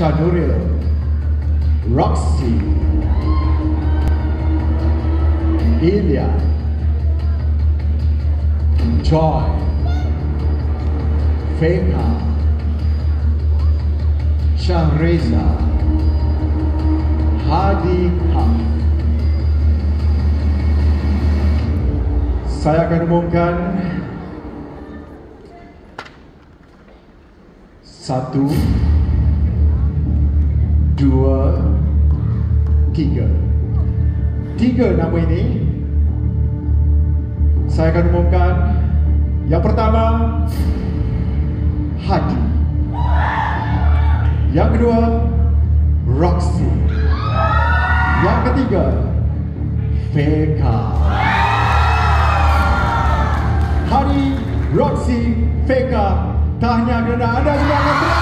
Shanuril, Roxy, Ilya, Joy, Feka, Shahreza, Hadi Haq. Saya akan umumkan satu, dua, tiga. Tiga nama ini saya akan umumkan. Yang pertama, Hadi. Yang kedua, Roxy. Yang ketiga, Feka. Hadi, Roxy, Feka. Tak hanya kerana anda beraksi